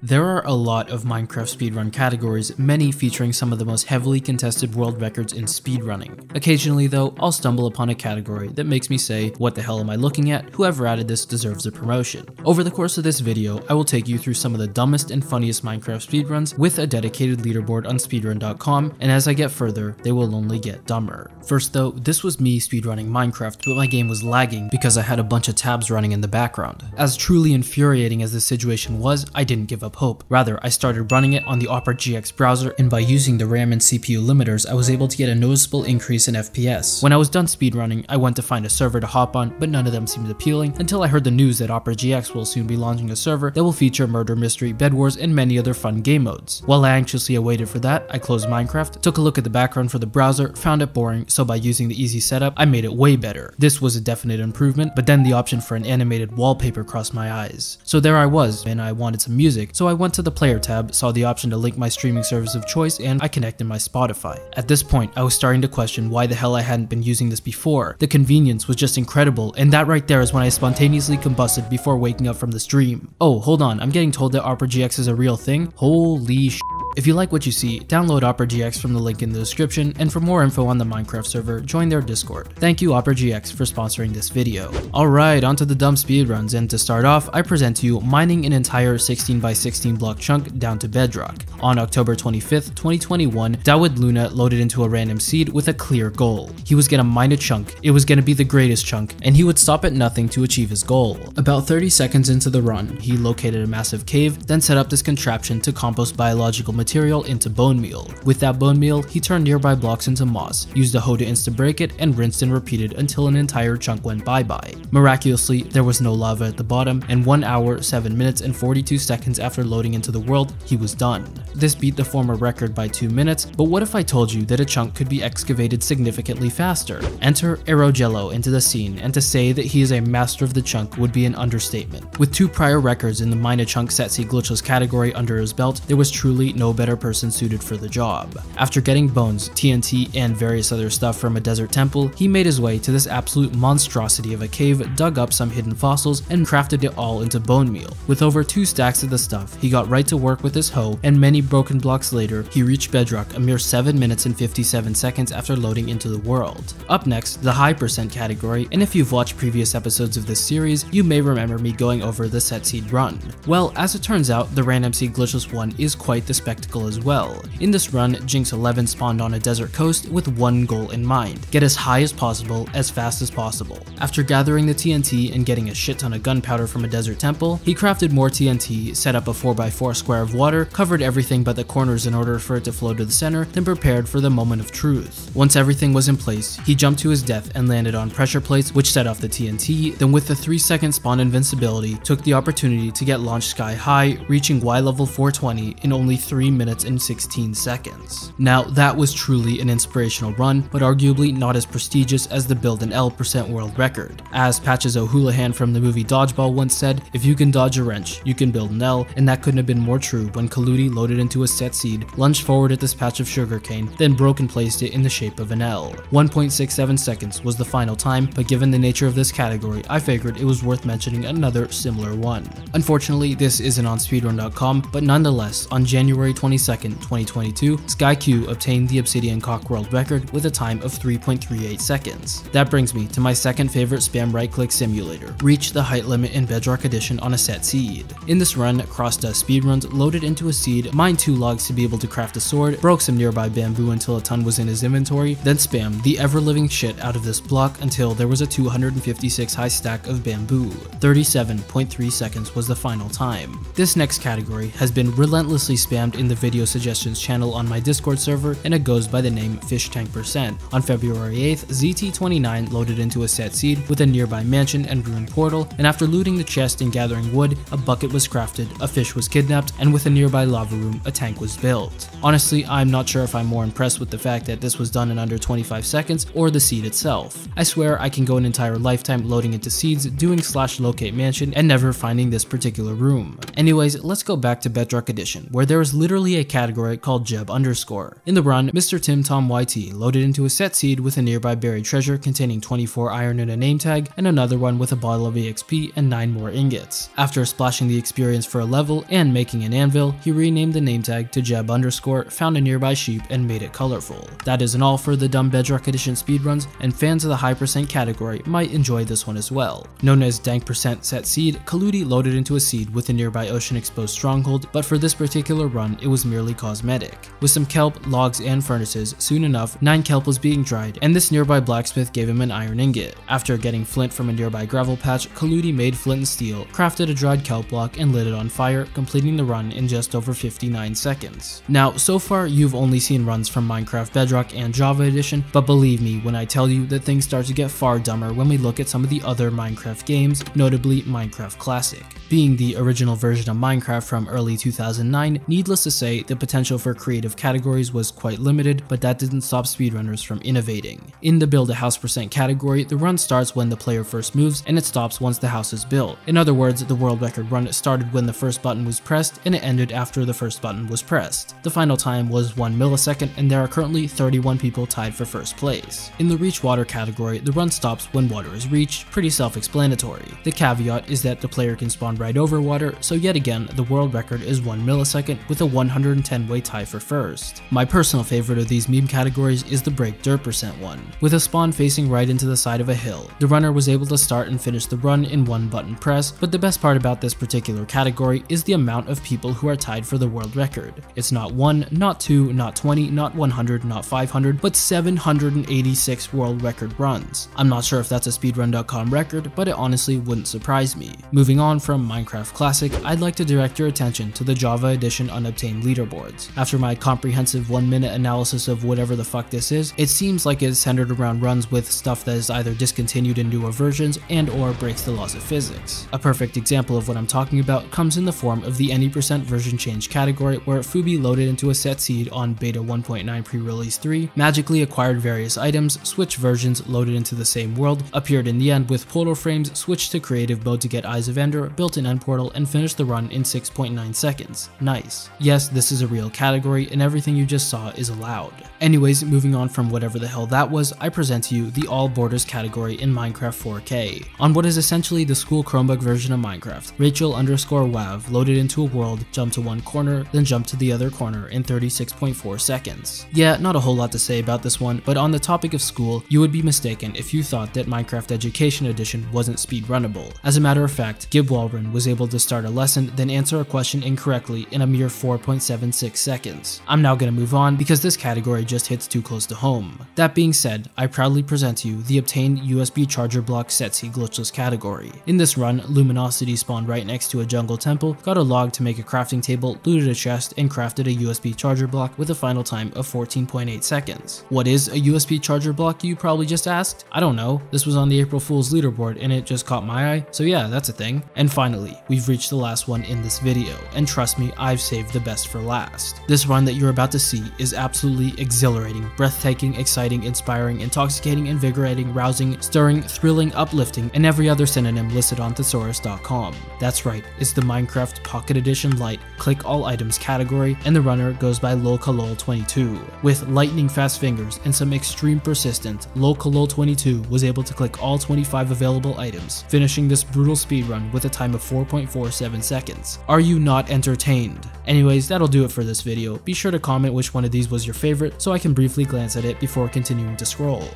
There are a lot of Minecraft speedrun categories, many featuring some of the most heavily contested world records in speedrunning. Occasionally though, I'll stumble upon a category that makes me say, what the hell am I looking at? Whoever added this deserves a promotion. Over the course of this video, I will take you through some of the dumbest and funniest Minecraft speedruns with a dedicated leaderboard on speedrun.com, and as I get further, they will only get dumber. First though, this was me speedrunning Minecraft, but my game was lagging because I had a bunch of tabs running in the background. As truly infuriating as the situation was, I didn't give up up hope. Rather, I started running it on the Opera GX browser, and by using the RAM and CPU limiters, I was able to get a noticeable increase in FPS. When I was done speedrunning, I went to find a server to hop on, but none of them seemed appealing until I heard the news that Opera GX will soon be launching a server that will feature Murder Mystery, Bed Wars, and many other fun game modes. While I anxiously awaited for that, I closed Minecraft, took a look at the background for the browser, found it boring, so by using the easy setup, I made it way better. This was a definite improvement, but then the option for an animated wallpaper crossed my eyes. So there I was, and I wanted some music, so I went to the player tab, saw the option to link my streaming service of choice, and I connected my Spotify. At this point, I was starting to question why the hell I hadn't been using this before. The convenience was just incredible, and that right there is when I spontaneously combusted before waking up from this dream. Oh, hold on, I'm getting told that Opera GX is a real thing? Holy sh if you like what you see, download Opera GX from the link in the description, and for more info on the Minecraft server, join their Discord. Thank you Opera GX for sponsoring this video. Alright, onto the dumb speedruns, and to start off, I present to you mining an entire 16 by 16 block chunk down to bedrock. On October 25th, 2021, Dawid Luna loaded into a random seed with a clear goal. He was gonna mine a chunk, it was gonna be the greatest chunk, and he would stop at nothing to achieve his goal. About 30 seconds into the run, he located a massive cave, then set up this contraption to compost biological material material into bone meal. With that bone meal, he turned nearby blocks into moss, used a hoe to insta-break it, and rinsed and repeated until an entire chunk went bye-bye. Miraculously, there was no lava at the bottom, and 1 hour, 7 minutes, and 42 seconds after loading into the world, he was done. This beat the former record by 2 minutes, but what if I told you that a chunk could be excavated significantly faster? Enter AeroGelo into the scene, and to say that he is a master of the chunk would be an understatement. With two prior records in the Mine a Chunk Set Seed Glitchless category under his belt, there was truly no better person suited for the job. After getting bones, TNT, and various other stuff from a desert temple, he made his way to this absolute monstrosity of a cave, dug up some hidden fossils, and crafted it all into bone meal. With over two stacks of the stuff, he got right to work with his hoe, and many broken blocks later, he reached bedrock a mere 7 minutes and 57 seconds after loading into the world. Up next, the high percent category, and if you've watched previous episodes of this series, you may remember me going over the set seed run. Well, as it turns out, the random seed glitchless one is quite the spectacle as well. In this run, Jinx 11 spawned on a desert coast with one goal in mind, get as high as possible, as fast as possible. After gathering the TNT and getting a shit ton of gunpowder from a desert temple, he crafted more TNT, set up a 4x4 square of water, covered everything but the corners in order for it to flow to the center, then prepared for the moment of truth. Once everything was in place, he jumped to his death and landed on pressure plates which set off the TNT, then with the 3 second spawn invincibility, took the opportunity to get launched sky high, reaching Y level 420 in only 3 minutes and 16 seconds. Now that was truly an inspirational run, but arguably not as prestigious as the build an L percent world record. As Patches O'Houlihan from the movie Dodgeball once said, if you can dodge a wrench, you can build an L, and that couldn't have been more true when Khalooody loaded into a set seed, lunged forward at this patch of sugarcane, then broke and placed it in the shape of an L. 1.67 seconds was the final time, but given the nature of this category, I figured it was worth mentioning another similar one. Unfortunately, this isn't on speedrun.com, but nonetheless, on January 22nd, 2022, SkyQ obtained the Obsidian Cock World Record with a time of 3.38 seconds. That brings me to my second favorite spam right-click simulator, reach the height limit in Bedrock Edition on a set seed. In this run, Cross does speedruns, loaded into a seed, mined two logs to be able to craft a sword, broke some nearby bamboo until a ton was in his inventory, then spammed the ever-living shit out of this block until there was a 256 high stack of bamboo. 37.3 seconds was the final time. This next category has been relentlessly spammed in the video suggestions channel on my Discord server and it goes by the name Fish Tank Percent. On February 8th, ZT29 loaded into a set seed with a nearby mansion and ruined portal, and after looting the chest and gathering wood, a bucket was crafted, a fish was kidnapped, and with a nearby lava room, a tank was built. Honestly, I'm not sure if I'm more impressed with the fact that this was done in under 25 seconds or the seed itself. I swear I can go an entire lifetime loading into seeds, doing slash locate mansion, and never finding this particular room. Anyways, let's go back to Bedrock Edition, where there is literally a category called Jeb underscore. In the run, Mr. Tim Tom YT loaded into a set seed with a nearby buried treasure containing 24 iron and a name tag, and another one with a bottle of EXP and 9 more ingots. After splashing the experience for a level and making an anvil, he renamed the name tag to Jeb underscore, found a nearby sheep, and made it colorful. That isn't all for the dumb Bedrock Edition speedruns, and fans of the high percent category might enjoy this one as well. Known as Dank Percent Set Seed, Khalooody loaded into a seed with a nearby ocean exposed stronghold, but for this particular run, it was merely cosmetic. With some kelp, logs, and furnaces, soon enough, 9 kelp was being dried, and this nearby blacksmith gave him an iron ingot. After getting flint from a nearby gravel patch, Khalooody made flint and steel, crafted a dried kelp block, and lit it on fire, completing the run in just over 59 seconds. Now, so far, you've only seen runs from Minecraft Bedrock and Java Edition, but believe me when I tell you that things start to get far dumber when we look at some of the other Minecraft games, notably Minecraft Classic. Being the original version of Minecraft from early 2009, needless to say, the potential for creative categories was quite limited, but that didn't stop speedrunners from innovating. In the build a house percent category, the run starts when the player first moves and it stops once the house is built. In other words, the world record run started when the first button was pressed and it ended after the first button was pressed. The final time was 1 millisecond and there are currently 31 people tied for first place. In the reach water category, the run stops when water is reached, pretty self-explanatory. The caveat is that the player can spawn right over water, so yet again, the world record is 1 millisecond with a 110 way tie for first. My personal favorite of these meme categories is the break dirt percent one. With a spawn facing right into the side of a hill, the runner was able to start and finish the run in one button press, but the best part about this particular category is the amount of people who are tied for the world record. It's not 1, not 2, not 20, not 100, not 500, but 786 world record runs. I'm not sure if that's a speedrun.com record, but it honestly wouldn't surprise me. Moving on from Minecraft Classic, I'd like to direct your attention to the Java Edition leaderboards. After my comprehensive one minute analysis of whatever the fuck this is, it seems like it's centered around runs with stuff that is either discontinued in newer versions and or breaks the laws of physics. A perfect example of what I'm talking about comes in the form of the any percent version change category where Fuby loaded into a set seed on beta 1.9 pre-release 3, magically acquired various items, switched versions loaded into the same world, appeared in the end with portal frames, switched to creative mode to get Eyes of Ender, built an end portal, and finished the run in 6.9 seconds. Nice. Yes, this is a real category, and everything you just saw is allowed. Anyways, moving on from whatever the hell that was, I present to you the All Borders category in Minecraft 4K. On what is essentially the school Chromebook version of Minecraft, Rachel underscore Wav loaded into a world, jumped to one corner, then jumped to the other corner in 36.4 seconds. Yeah, not a whole lot to say about this one, but on the topic of school, you would be mistaken if you thought that Minecraft Education Edition wasn't speedrunnable. As a matter of fact, Gib Walren was able to start a lesson, then answer a question incorrectly in a mere 4.76 seconds. I'm now gonna move on because this category just hits too close to home. That being said, I proudly present to you the obtained USB charger block Set Seed glitchless category. In this run, Luminosity spawned right next to a jungle temple, got a log to make a crafting table, looted a chest, and crafted a USB charger block with a final time of 14.8 seconds. What is a USB charger block you probably just asked? I don't know, this was on the April Fool's leaderboard and it just caught my eye, so yeah, that's a thing. And finally, we've reached the last one in this video, and trust me, I've saved the best for last. This run that you're about to see is absolutely exhilarating, breathtaking, exciting, inspiring, intoxicating, invigorating, rousing, stirring, thrilling, uplifting, and every other synonym listed on thesaurus.com. That's right, it's the Minecraft Pocket Edition Lite click all items category, and the runner goes by lolkalol22. With lightning fast fingers and some extreme persistence, lolkalol22 was able to click all 25 available items, finishing this brutal speedrun with a time of 4.47 seconds. Are you not entertained? Anyways, that'll do it for this video. Be sure to comment which one of these was your favorite so I can briefly glance at it before continuing to scroll.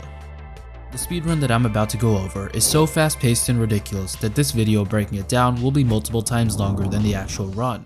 The speedrun that I'm about to go over is so fast paced and ridiculous that this video breaking it down will be multiple times longer than the actual run.